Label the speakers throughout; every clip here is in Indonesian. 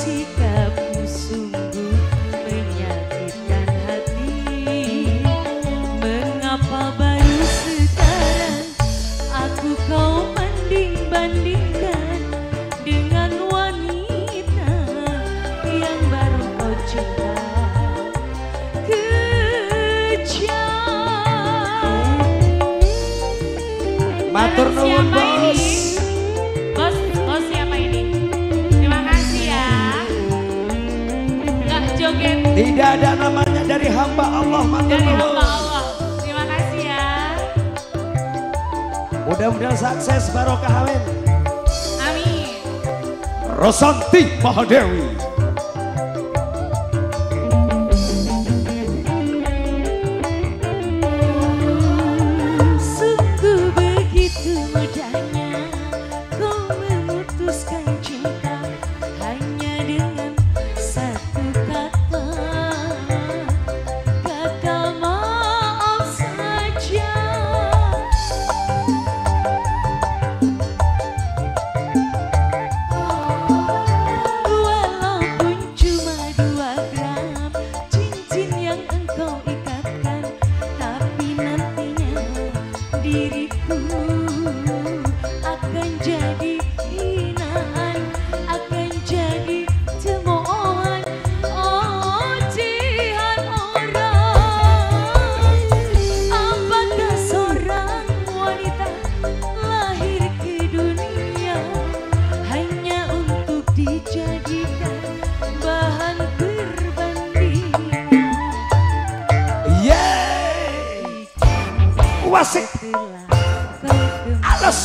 Speaker 1: sikapmu sungguh menyakitkan hati. Mengapa
Speaker 2: baru
Speaker 3: sekarang
Speaker 2: aku
Speaker 3: kau banding-bandingkan
Speaker 2: Dengan
Speaker 3: wanita yang baru kau jumpa? Kejam. Matur nuwun bos.
Speaker 2: Tidak ada namanya dari hamba Allah
Speaker 3: Dari hamba Allah. Terima kasih ya.
Speaker 2: Mudah-mudahan sukses barokah amin.
Speaker 3: Amin.
Speaker 2: Rosanti Mahadewi. wasik alas.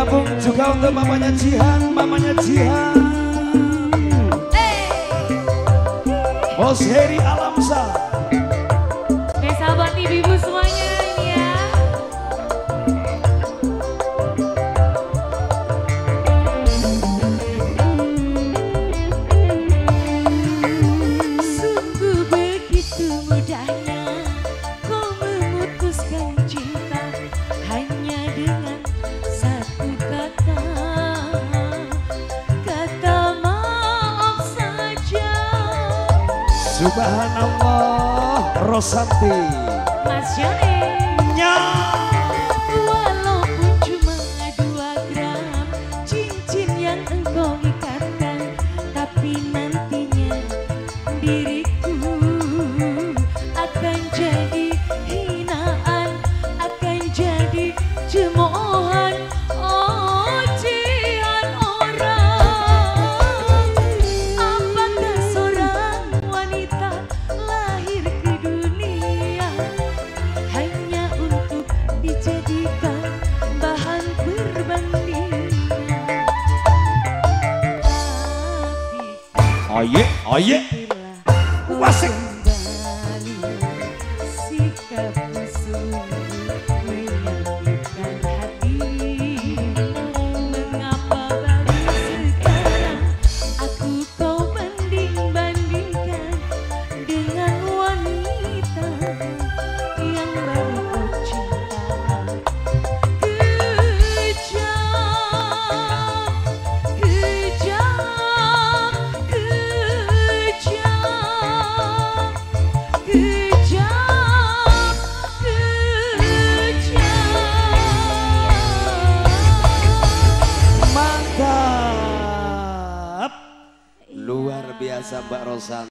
Speaker 2: gabung juga untuk mamanya Jihan, mamanya Jihan. Hey. Bos Heri Alamsa.
Speaker 3: Oke, bibu ibu-ibu
Speaker 1: semua.
Speaker 2: Subhanallah Rosanti.
Speaker 3: Mas
Speaker 1: Yoni Oh
Speaker 2: yeah, oh yeah. Sabak Rosan.